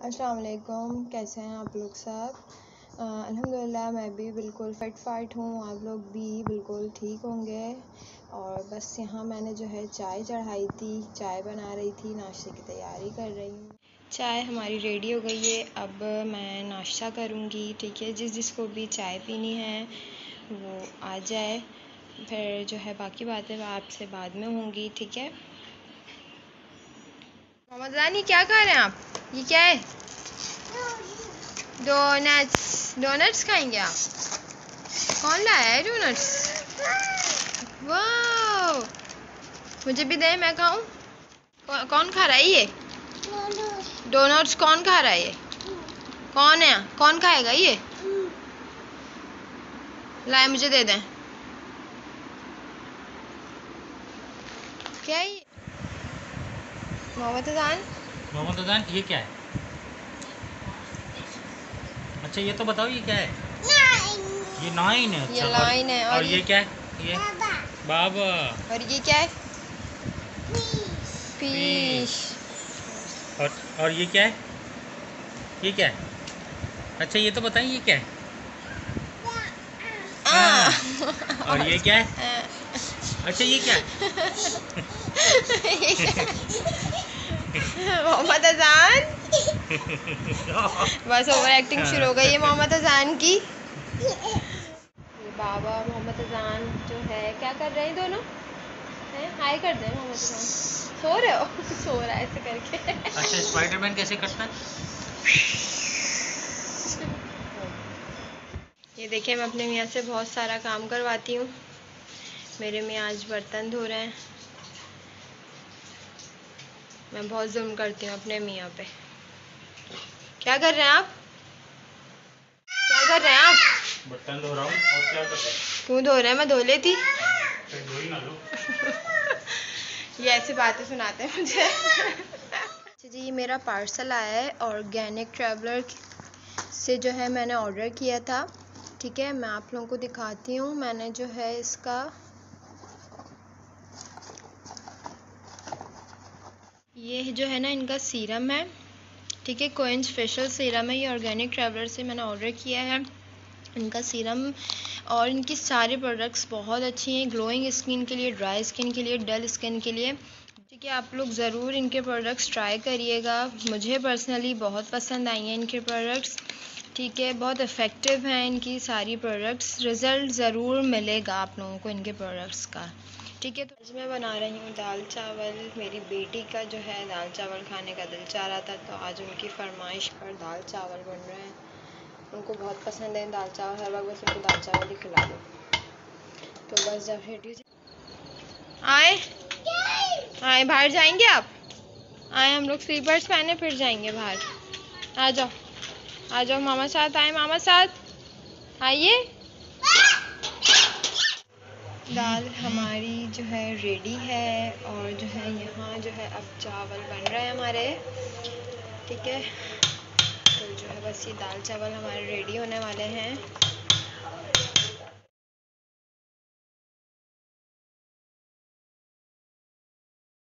अस्सलाम वालेकुम कैसे हैं आप लोग सब? अल्हम्दुलिल्लाह, मैं भी बिल्कुल फिट फाट हूँ। आप लोग भी बिल्कुल ठीक होंगे। और बस यहाँ मैंने जो है चाय चढ़ाई थी, चाय बना रही थी, नाश्ते की तैयारी कर रही हूँ। चाय हमारी रेडी हो गई है। अब मैं नाश्ता करूँगी, ठीक है? जिस जिसको भी चाय पीनी है, वो आ जाए। फिर जो है बाकी बातें आपसे बाद में होंगी, ठीक है? मोहम्मद रानी, क्या कर रहे हैं आप? ये क्या है? डोनट्स डोनट्स खाएँगे आप? कौन लाया है डोनट्स वाह मुझे भी दे, मैं खाऊं? कौन खा रहा है ये? डोनट्स कौन खा रहा है ये? कौन है? कौन खाएगा ये? लाए, मुझे दे दें। क्या है मोहम्मद अजान? मोहम्मद अजान ये क्या है अच्छा ये तो बताओ ये क्या है ये नाइन है ये अच्छा, लाइन है और, और ये ये- क्या है ये बाबा और ये क्या है फ़िश और और ये क्या है ये क्या है अच्छा ये तो बताइए ये क्या है हाँ। और ये क्या है अच्छा ये क्या है मोहम्मद अजान? बस ओवर एक्टिंग शुरू हो गई है मोहम्मद अजान की। ये बाबा मोहम्मद अजान जो है क्या कर रहे हैं दोनों? हैं? हाय कर दे मोहम्मद अजान। सो रहे हो? सो रहा है ऐसे करके। अच्छा स्पाइडरमैन कैसे करता है? ये देखिए मैं अपने मियाँ से बहुत सारा काम करवाती हूँ। मेरे मियाँ आज बर्तन धो रहे हैं। मैं बहुत जुल्म करती हूँ अपने मियाँ पे। क्या कर रहे हैं आप? क्या कर रहे हैं आप? बर्तन धो रहा हूँ और क्या कर रहे क्यों धो रहे हैं मैं धो लेती। हैं धो ही ना लो। ये ऐसी बातें सुनाते हैं मुझे। अच्छा जी ये मेरा पार्सल आया है ऑर्गेनिक ट्रैवलर से जो है मैंने ऑर्डर किया था। ठीक है मैं आप लोगों को दिखाती हूँ। मैंने जो है इसका ये जो है ना इनका सीरम है, ठीक है कोइंस फेशियल सीरम है, ये ऑर्गेनिक ट्रेवलर से मैंने ऑर्डर किया है। इनका सीरम और इनकी सारे प्रोडक्ट्स बहुत अच्छी हैं, ग्लोइंग स्किन के लिए, ड्राई स्किन के लिए, डल स्किन के लिए। ठीक है आप लोग ज़रूर इनके प्रोडक्ट्स ट्राई करिएगा, मुझे पर्सनली बहुत पसंद आई हैं इनके प्रोडक्ट्स। ठीक है, बहुत इफ़ेक्टिव हैं इनकी सारी प्रोडक्ट्स रिज़ल्ट ज़रूर मिलेगा आप लोगों को इनके प्रोडक्ट्स का। ठीक है तो आज मैं बना रही हूँ दाल चावल। मेरी बेटी का जो है दाल चावल खाने का दिल चाह रहा था तो आज उनकी फरमाइश पर दाल चावल बन रहे हैं। उनको बहुत पसंद है दाल चावल, हर वक्त बस उनको दाल चावल ही खिला दो। तो बस जब रेडी आए? आए, बाहर जाएँगे आप? आए, हम लोग स्लीपर्स पहने, फिर जाएँगे बाहर। आ जाओ। आ जाओ मामा साथ आए, मामा साथ। आइए। दाल हमारी जो है रेडी है और जो है यहाँ जो है अब चावल बन रहे हैं हमारे। ठीक है? तो जो है बस ये दाल चावल हमारे रेडी होने वाले हैं।